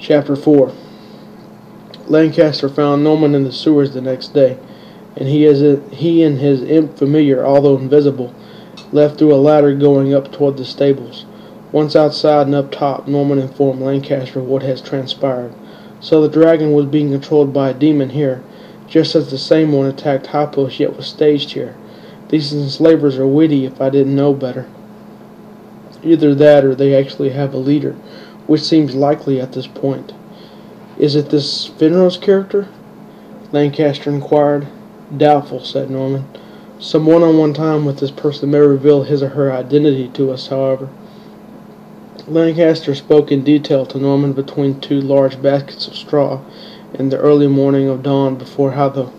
Chapter 4 Lancaster found Norman in the sewers the next day, and he, as a, he and his imp familiar, although invisible, left through a ladder going up toward the stables. Once outside and up top, Norman informed Lancaster what has transpired. So the dragon was being controlled by a demon here, just as the same one attacked Highpost yet was staged here. These enslavers are witty if I didn't know better. Either that or they actually have a leader, which seems likely at this point. Is it this Finrose character? Lancaster inquired. Doubtful, said Norman. Some one-on-one time with this person may reveal his or her identity to us, however. Lancaster spoke in detail to Norman between two large baskets of straw in the early morning of dawn before how the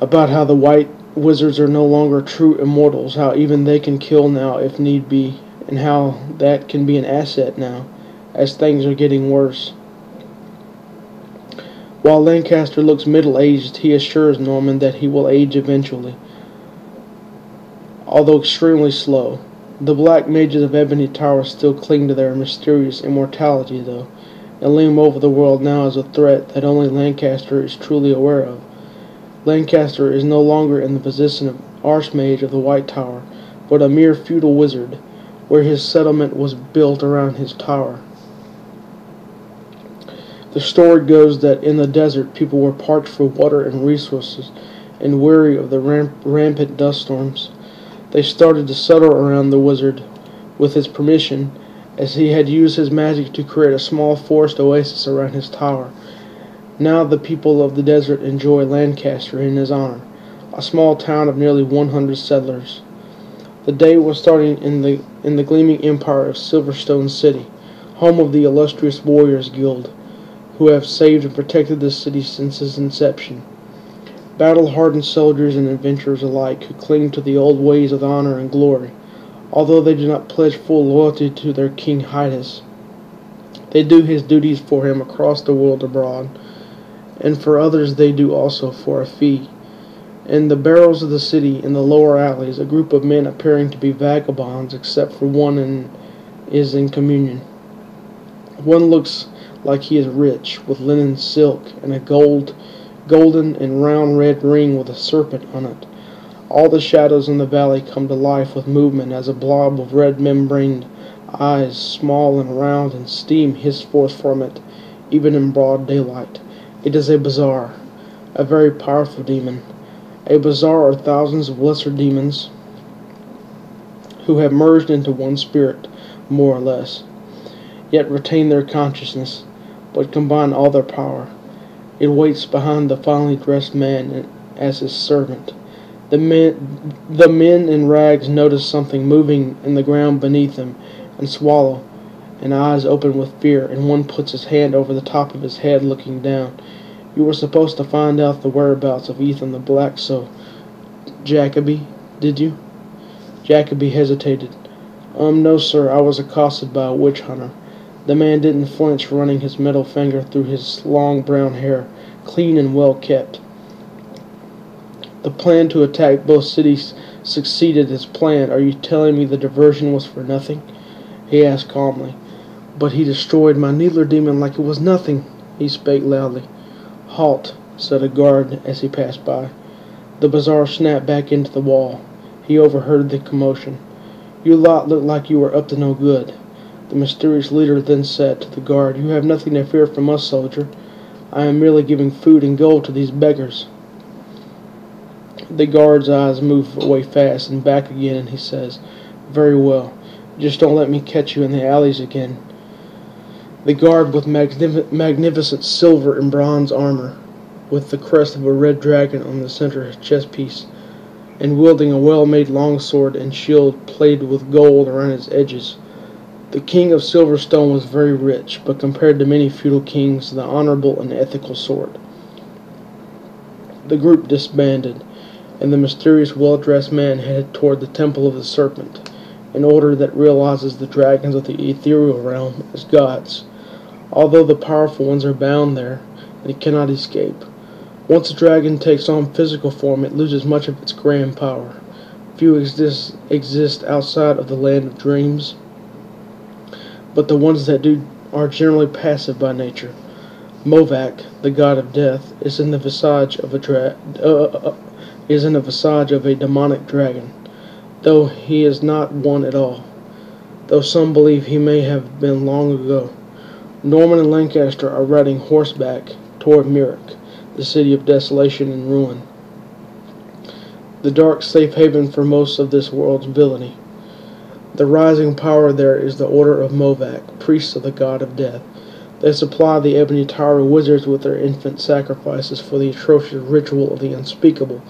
about how the white wizards are no longer true immortals, how even they can kill now if need be, and how that can be an asset now, as things are getting worse. While Lancaster looks middle-aged, he assures Norman that he will age eventually, although extremely slow. The black mages of Ebony Tower still cling to their mysterious immortality, though, and loom over the world now as a threat that only Lancaster is truly aware of. Lancaster is no longer in the position of Archmage of the White Tower, but a mere feudal wizard, where his settlement was built around his tower. The story goes that in the desert people were parched for water and resources and weary of the ramp- rampant dust storms. They started to settle around the wizard with his permission, as he had used his magic to create a small forest oasis around his tower. Now the people of the desert enjoy Lancaster in his honor, a small town of nearly 100 settlers. The day was starting in the in the gleaming empire of Silverstone City, home of the illustrious Warriors Guild who have saved and protected this city since its inception. Battle-hardened soldiers and adventurers alike who cling to the old ways of honor and glory, although they do not pledge full loyalty to their King Hydas. They do his duties for him across the world abroad, and for others they do also for a fee. In the barrels of the city, in the lower alleys, a group of men appearing to be vagabonds, except for one in, is in communion. One looks like he is rich, with linen silk, and a gold, golden and round red ring with a serpent on it. All the shadows in the valley come to life with movement as a blob of red membraned eyes, small and round, and steam hiss forth from it, even in broad daylight. It is a bazaar, a very powerful demon. A bazaar are thousands of lesser demons who have merged into one spirit, more or less, yet retain their consciousness but combine all their power. It waits behind the finely dressed man as his servant. The men, the men in rags notice something moving in the ground beneath them and swallow, and eyes open with fear, and one puts his hand over the top of his head looking down. You were supposed to find out the whereabouts of Ethan the Black, so Jacoby, did you? Jacoby hesitated. Um, no, sir, I was accosted by a witch hunter. The man didn't flinch, running his middle finger through his long brown hair, clean and well kept. The plan to attack both cities succeeded as planned. Are you telling me the diversion was for nothing? He asked calmly. But he destroyed my needler demon like it was nothing. He spake loudly. Halt, said a guard as he passed by. The bazaar snapped back into the wall. He overheard the commotion. You lot look like you were up to no good. The mysterious leader then said to the guard, You have nothing to fear from us, soldier. I am merely giving food and gold to these beggars. The guard's eyes move away fast and back again, and he says, Very well. Just don't let me catch you in the alleys again. The guard with magnific magnificent silver and bronze armor, with the crest of a red dragon on the center chest piece, and wielding a well-made longsword and shield plated with gold around its edges, the king of Silverstone was very rich, but compared to many feudal kings, the honorable and ethical sort. The group disbanded, and the mysterious well-dressed man headed toward the Temple of the Serpent, an order that realizes the dragons of the ethereal realm as gods. Although the powerful ones are bound there, they cannot escape. Once a dragon takes on physical form, it loses much of its grand power. Few exist, exist outside of the land of dreams but the ones that do are generally passive by nature. Movac, the god of death, is in the visage of a dra- uh, uh, uh, is in the visage of a demonic dragon, though he is not one at all. Though some believe he may have been long ago. Norman and Lancaster are riding horseback toward Muric, the city of desolation and ruin, the dark safe haven for most of this world's villainy. The rising power there is the Order of Movac, priests of the god of death. They supply the Ebony Tower wizards with their infant sacrifices for the atrocious ritual of the unspeakable,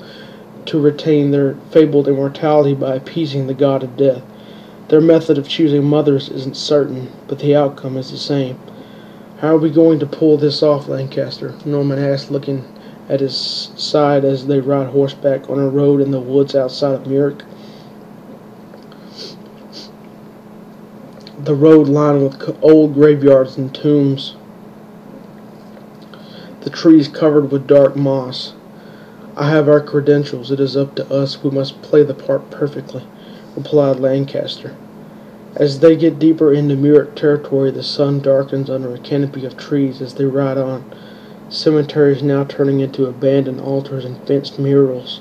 to retain their fabled immortality by appeasing the god of death. Their method of choosing mothers isn't certain, but the outcome is the same. How are we going to pull this off, Lancaster? Norman asked, looking at his side as they ride horseback on a road in the woods outside of Muric. The road lined with old graveyards and tombs, the trees covered with dark moss. I have our credentials. It is up to us. We must play the part perfectly, replied Lancaster. As they get deeper into Muric territory, the sun darkens under a canopy of trees as they ride on. Cemeteries now turning into abandoned altars and fenced murals.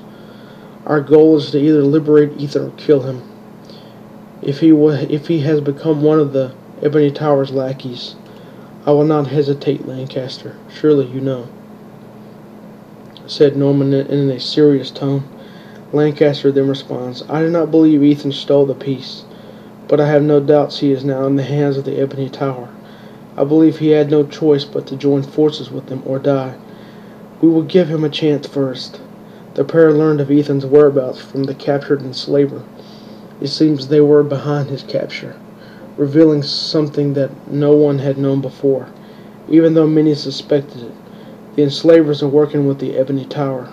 Our goal is to either liberate Ethan or kill him if he if he has become one of the Ebony Tower's lackeys. I will not hesitate, Lancaster. Surely you know, said Norman in a serious tone. Lancaster then responds, I do not believe Ethan stole the piece, but I have no doubts he is now in the hands of the Ebony Tower. I believe he had no choice but to join forces with them or die. We will give him a chance first. The pair learned of Ethan's whereabouts from the captured enslaver. It seems they were behind his capture, revealing something that no one had known before, even though many suspected it. The enslavers are working with the Ebony Tower.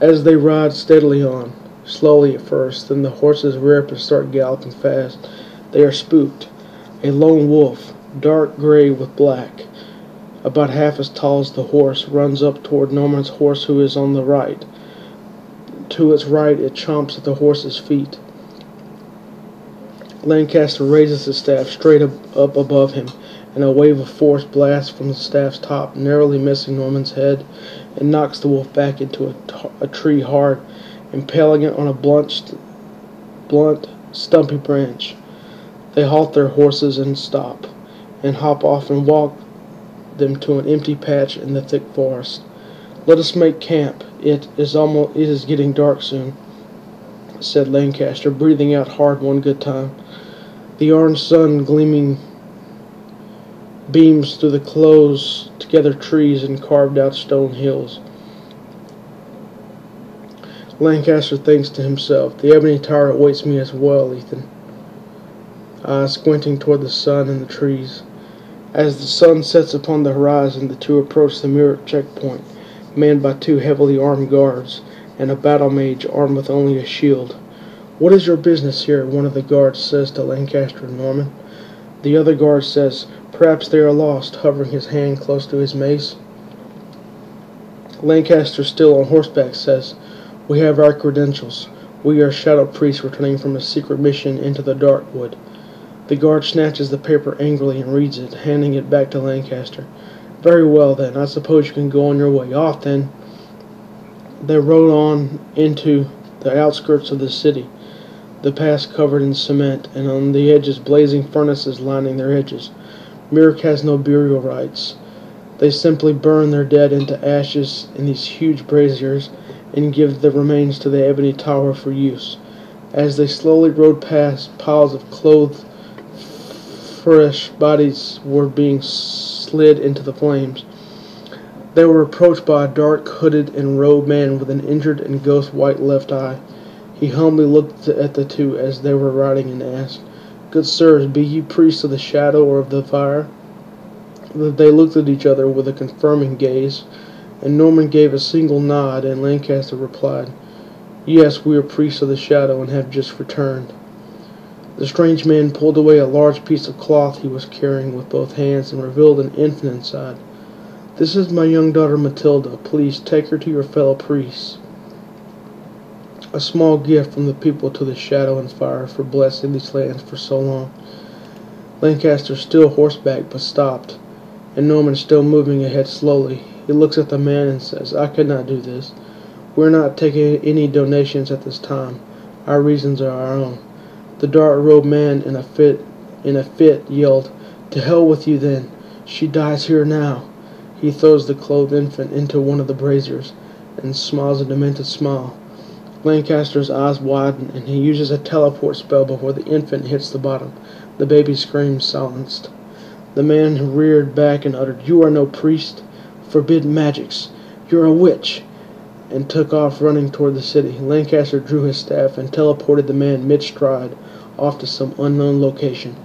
As they ride steadily on, slowly at first, then the horses rear up and start galloping fast. They are spooked. A lone wolf, dark gray with black, about half as tall as the horse, runs up toward Norman's horse who is on the right. To its right, it chomps at the horse's feet. Lancaster raises his staff straight up, up above him, and a wave of force blasts from the staff's top, narrowly missing Norman's head, and knocks the wolf back into a, a tree hard, impaling it on a blunt, blunt, stumpy branch. They halt their horses and stop, and hop off and walk them to an empty patch in the thick forest. Let us make camp. It is almost it is getting dark soon, said Lancaster, breathing out hard one good time. The orange sun gleaming beams through the close together trees and carved out stone hills. Lancaster thinks to himself, The ebony tower awaits me as well, Ethan. Uh, squinting toward the sun and the trees. As the sun sets upon the horizon, the two approach the mirror checkpoint manned by two heavily armed guards, and a battle mage armed with only a shield. What is your business here? One of the guards says to Lancaster and Norman. The other guard says, Perhaps they are lost, hovering his hand close to his mace. Lancaster, still on horseback, says, We have our credentials. We are shadow priests returning from a secret mission into the dark wood. The guard snatches the paper angrily and reads it, handing it back to Lancaster. Very well, then. I suppose you can go on your way. Off, then. They rode on into the outskirts of the city, the pass covered in cement, and on the edges blazing furnaces lining their edges. Muric has no burial rites. They simply burn their dead into ashes in these huge braziers and give the remains to the ebony tower for use. As they slowly rode past, piles of clothed, fresh bodies were being slid into the flames. They were approached by a dark, hooded, and robed man with an injured and ghost white left eye. He humbly looked at the two as they were riding and asked, Good sirs, be ye priests of the shadow or of the fire? They looked at each other with a confirming gaze, and Norman gave a single nod, and Lancaster replied, Yes, we are priests of the shadow and have just returned. The strange man pulled away a large piece of cloth he was carrying with both hands and revealed an infant inside. This is my young daughter Matilda. Please take her to your fellow priests. A small gift from the people to the shadow and fire for blessing these lands for so long. Lancaster still horseback but stopped, and Norman still moving ahead slowly. He looks at the man and says, I could not do this. We're not taking any donations at this time. Our reasons are our own. The dark robed man in a fit in a fit yelled, To hell with you then. She dies here now. He throws the clothed infant into one of the braziers and smiles a demented smile. Lancaster's eyes widen and he uses a teleport spell before the infant hits the bottom. The baby screams silenced. The man reared back and uttered, You are no priest. Forbid magics. You're a witch. And took off running toward the city. Lancaster drew his staff and teleported the man mid stride off to some unknown location.